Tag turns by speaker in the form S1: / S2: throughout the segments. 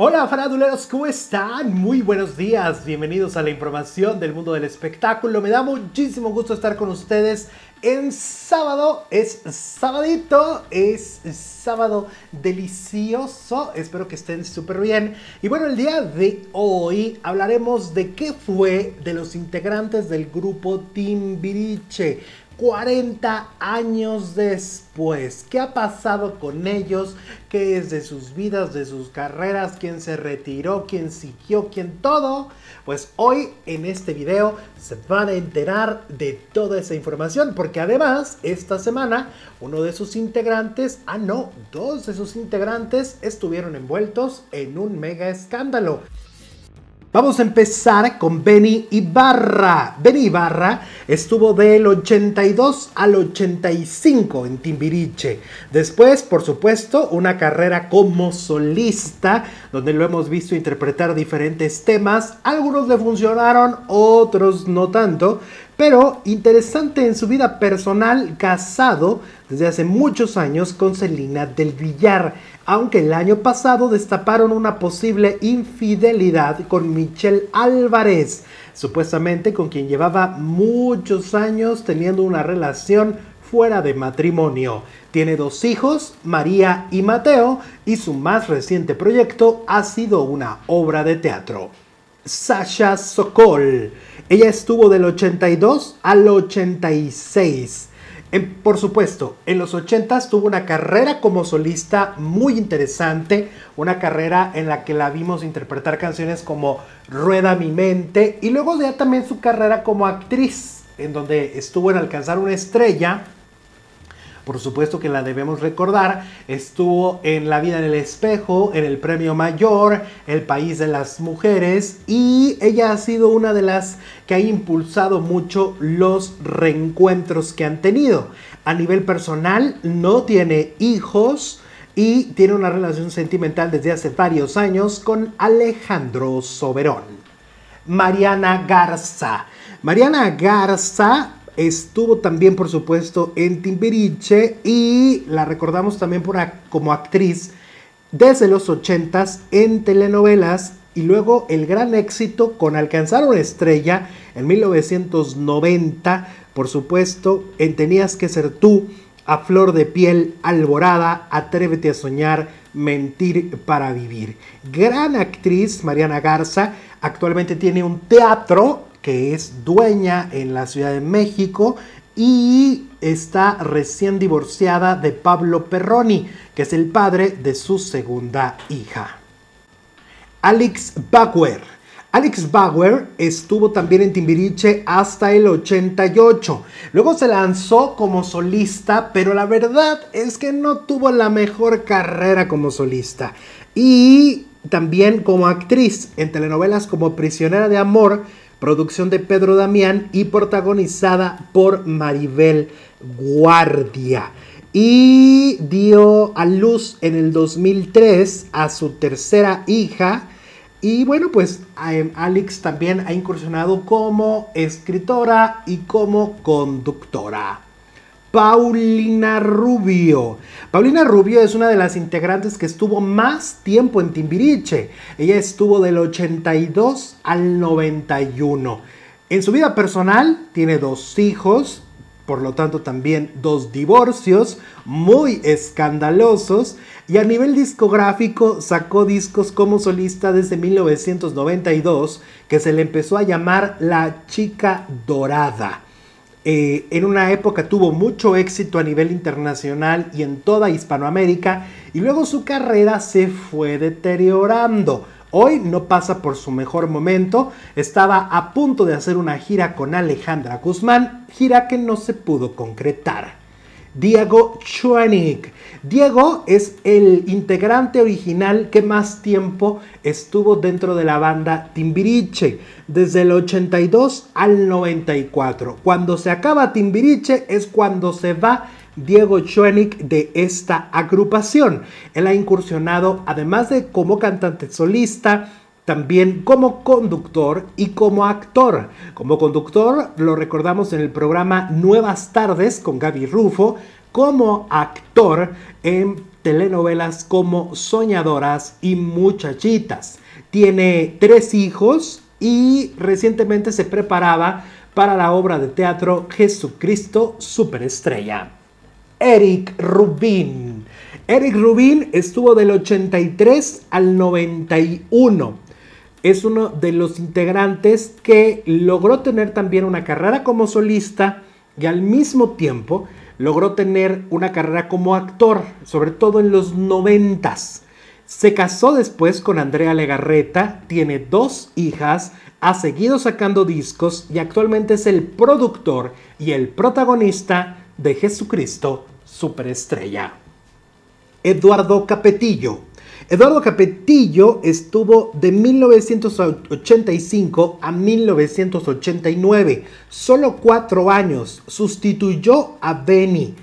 S1: Hola faraduleros, ¿cómo están? Muy buenos días, bienvenidos a la información del mundo del espectáculo. Me da muchísimo gusto estar con ustedes en sábado. Es sabadito, es sábado delicioso. Espero que estén súper bien. Y bueno, el día de hoy hablaremos de qué fue de los integrantes del grupo Timbiriche. 40 años después. ¿Qué ha pasado con ellos? ¿Qué es de sus vidas, de sus carreras? ¿Quién se retiró? ¿Quién siguió? ¿Quién todo? Pues hoy en este video se van a enterar de toda esa información porque además esta semana uno de sus integrantes, ah no, dos de sus integrantes estuvieron envueltos en un mega escándalo. Vamos a empezar con Benny Ibarra. Benny Ibarra estuvo del 82 al 85 en Timbiriche. Después, por supuesto, una carrera como solista, donde lo hemos visto interpretar diferentes temas. Algunos le funcionaron, otros no tanto. Pero interesante en su vida personal, casado desde hace muchos años con Celina del Villar aunque el año pasado destaparon una posible infidelidad con Michelle Álvarez, supuestamente con quien llevaba muchos años teniendo una relación fuera de matrimonio. Tiene dos hijos, María y Mateo, y su más reciente proyecto ha sido una obra de teatro. Sasha Sokol. Ella estuvo del 82 al 86 por supuesto, en los 80 tuvo una carrera como solista muy interesante, una carrera en la que la vimos interpretar canciones como Rueda mi mente y luego ya también su carrera como actriz, en donde estuvo en Alcanzar una estrella por supuesto que la debemos recordar, estuvo en La vida en el espejo, en el Premio Mayor, El País de las Mujeres y ella ha sido una de las que ha impulsado mucho los reencuentros que han tenido. A nivel personal, no tiene hijos y tiene una relación sentimental desde hace varios años con Alejandro Soberón. Mariana Garza. Mariana Garza Estuvo también, por supuesto, en Timbiriche y la recordamos también por, como actriz desde los 80s en telenovelas y luego el gran éxito con Alcanzar una estrella en 1990, por supuesto, en Tenías que ser tú, A Flor de Piel, Alborada, Atrévete a Soñar, Mentir para Vivir. Gran actriz, Mariana Garza, actualmente tiene un teatro que es dueña en la Ciudad de México y está recién divorciada de Pablo Perroni, que es el padre de su segunda hija. Alex Bauer. Alex Bauer estuvo también en Timbiriche hasta el 88. Luego se lanzó como solista, pero la verdad es que no tuvo la mejor carrera como solista. Y también como actriz en telenovelas como Prisionera de Amor, producción de Pedro Damián y protagonizada por Maribel Guardia. Y dio a luz en el 2003 a su tercera hija. Y bueno, pues em, Alex también ha incursionado como escritora y como conductora. Paulina Rubio. Paulina Rubio es una de las integrantes que estuvo más tiempo en Timbiriche. Ella estuvo del 82 al 91. En su vida personal tiene dos hijos, por lo tanto también dos divorcios muy escandalosos y a nivel discográfico sacó discos como solista desde 1992 que se le empezó a llamar La Chica Dorada. Eh, en una época tuvo mucho éxito a nivel internacional y en toda Hispanoamérica y luego su carrera se fue deteriorando. Hoy no pasa por su mejor momento, estaba a punto de hacer una gira con Alejandra Guzmán, gira que no se pudo concretar. Diego Schwenig. Diego es el integrante original que más tiempo estuvo dentro de la banda Timbiriche, desde el 82 al 94. Cuando se acaba Timbiriche es cuando se va Diego Schwenig de esta agrupación. Él ha incursionado, además de como cantante solista, también como conductor y como actor. Como conductor lo recordamos en el programa Nuevas Tardes con Gaby Rufo, como actor en telenovelas como Soñadoras y Muchachitas. Tiene tres hijos y recientemente se preparaba para la obra de teatro Jesucristo Superestrella. Eric Rubin. Eric Rubin estuvo del 83 al 91. Es uno de los integrantes que logró tener también una carrera como solista y al mismo tiempo logró tener una carrera como actor, sobre todo en los noventas. Se casó después con Andrea Legarreta, tiene dos hijas, ha seguido sacando discos y actualmente es el productor y el protagonista de Jesucristo Superestrella. Eduardo Capetillo. Eduardo Capetillo estuvo de 1985 a 1989, solo cuatro años, sustituyó a Benny.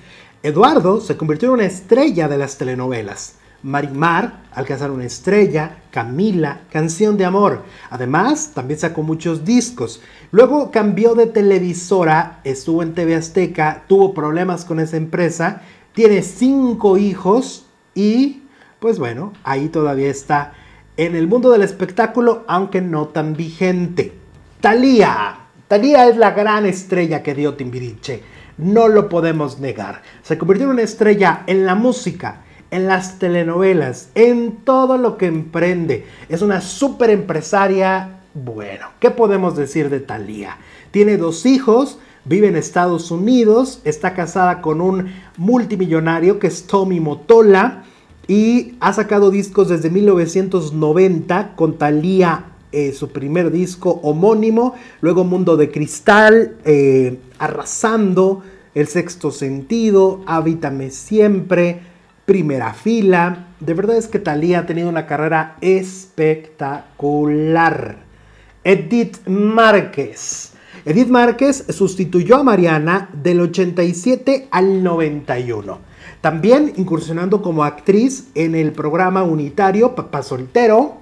S1: Eduardo se convirtió en una estrella de las telenovelas. Marimar, Alcanzar una estrella, Camila, Canción de Amor. Además, también sacó muchos discos. Luego cambió de televisora, estuvo en TV Azteca, tuvo problemas con esa empresa, tiene cinco hijos y, pues bueno, ahí todavía está en el mundo del espectáculo, aunque no tan vigente. Talía. Talía es la gran estrella que dio Timbiriche. No lo podemos negar. Se convirtió en una estrella en la música, en las telenovelas, en todo lo que emprende. Es una súper empresaria. Bueno, ¿qué podemos decir de Thalía? Tiene dos hijos, vive en Estados Unidos, está casada con un multimillonario que es Tommy Motola y ha sacado discos desde 1990 con Thalía eh, su primer disco homónimo, luego Mundo de Cristal, eh, Arrasando, El Sexto Sentido, Hábitame Siempre, primera fila. De verdad es que Talía ha tenido una carrera espectacular. Edith Márquez. Edith Márquez sustituyó a Mariana del 87 al 91. También incursionando como actriz en el programa unitario Papá Soltero.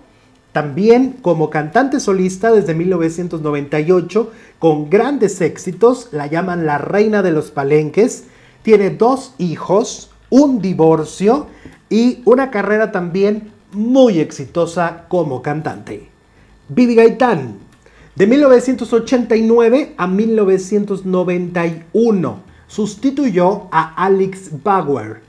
S1: También como cantante solista desde 1998 con grandes éxitos. La llaman la reina de los palenques. Tiene dos hijos, un divorcio y una carrera también muy exitosa como cantante. Vivi Gaitán, de 1989 a 1991, sustituyó a Alex Bauer.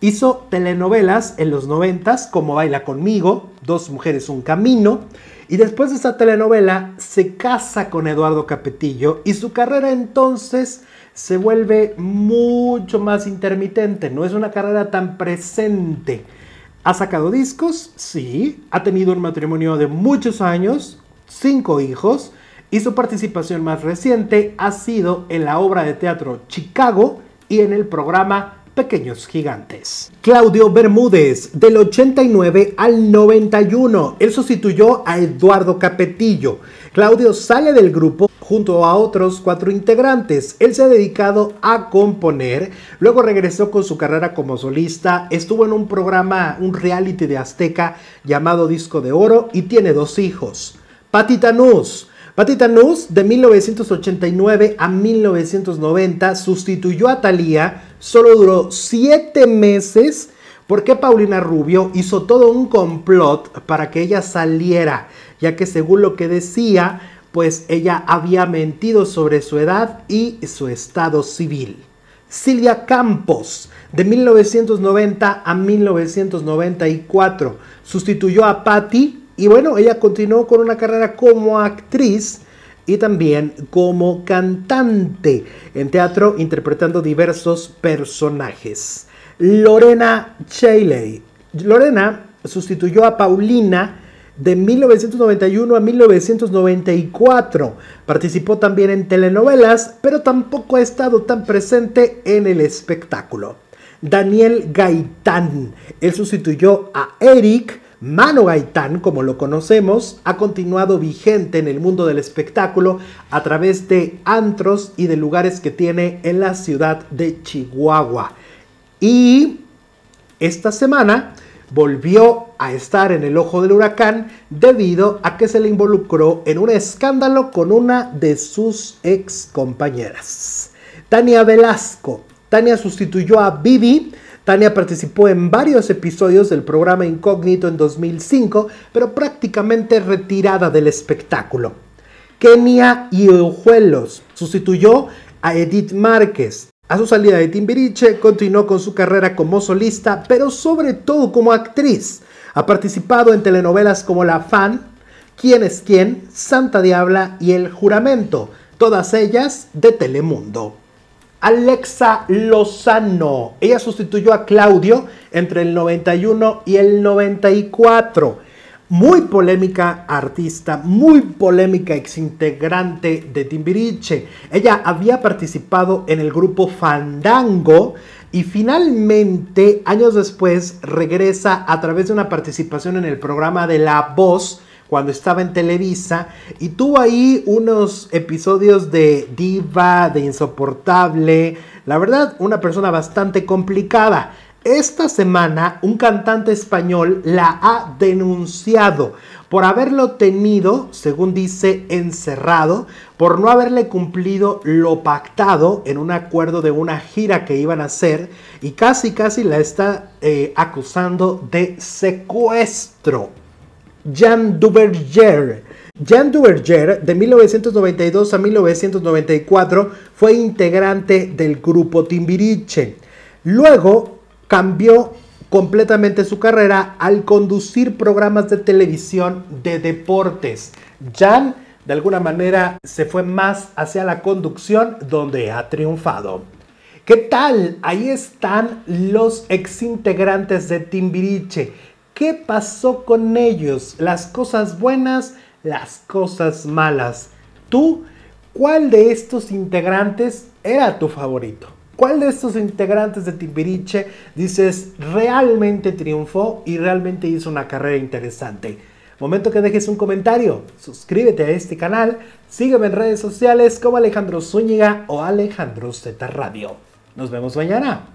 S1: Hizo telenovelas en los 90 como Baila conmigo, Dos mujeres, un camino. Y después de esta telenovela se casa con Eduardo Capetillo y su carrera entonces se vuelve mucho más intermitente, no es una carrera tan presente. ¿Ha sacado discos? Sí. Ha tenido un matrimonio de muchos años, cinco hijos, y su participación más reciente ha sido en la obra de teatro Chicago y en el programa Pequeños Gigantes. Claudio Bermúdez, del 89 al 91. Él sustituyó a Eduardo Capetillo. Claudio sale del grupo junto a otros cuatro integrantes. Él se ha dedicado a componer, luego regresó con su carrera como solista, estuvo en un programa, un reality de Azteca llamado Disco de Oro y tiene dos hijos. Patti Tanús. Patti Tanús, de 1989 a 1990, sustituyó a Thalía, solo duró siete meses porque Paulina Rubio hizo todo un complot para que ella saliera, ya que según lo que decía, pues ella había mentido sobre su edad y su estado civil. Silvia Campos, de 1990 a 1994, sustituyó a Patty y bueno, ella continuó con una carrera como actriz y también como cantante en teatro interpretando diversos personajes. Lorena Chailey. Lorena sustituyó a Paulina de 1991 a 1994. Participó también en telenovelas, pero tampoco ha estado tan presente en el espectáculo. Daniel Gaitán. Él sustituyó a Eric. Mano Gaitán, como lo conocemos, ha continuado vigente en el mundo del espectáculo a través de antros y de lugares que tiene en la ciudad de Chihuahua. Y esta semana volvió a estar en el ojo del huracán debido a que se le involucró en un escándalo con una de sus ex compañeras. Tania Velasco. Tania sustituyó a Vivi Tania participó en varios episodios del programa Incógnito en 2005, pero prácticamente retirada del espectáculo. Kenia Ojuelos sustituyó a Edith Márquez. A su salida de Timbiriche, continuó con su carrera como solista, pero sobre todo como actriz. Ha participado en telenovelas como La Fan, Quién es quién, Santa Diabla y El Juramento, todas ellas de Telemundo. Alexa Lozano. Ella sustituyó a Claudio entre el 91 y el 94. Muy polémica artista, muy polémica exintegrante de Timbiriche. Ella había participado en el grupo Fandango y finalmente, años después, regresa a través de una participación en el programa de La Voz cuando estaba en Televisa y tuvo ahí unos episodios de diva, de insoportable, la verdad, una persona bastante complicada. Esta semana un cantante español la ha denunciado por haberlo tenido, según dice, encerrado, por no haberle cumplido lo pactado en un acuerdo de una gira que iban a hacer y casi casi la está eh, acusando de secuestro. Jan Duverger. Jan Duverger, de 1992 a 1994, fue integrante del grupo Timbiriche. Luego cambió completamente su carrera al conducir programas de televisión de deportes. Jan, de alguna manera, se fue más hacia la conducción donde ha triunfado. ¿Qué tal? Ahí están los exintegrantes de Timbiriche. ¿Qué pasó con ellos? Las cosas buenas, las cosas malas. ¿Tú, cuál de estos integrantes era tu favorito? ¿Cuál de estos integrantes de Timbiriche dices realmente triunfó y realmente hizo una carrera interesante? Momento que dejes un comentario, suscríbete a este canal, sígueme en redes sociales como Alejandro Zúñiga o Alejandro Z Radio. Nos vemos mañana.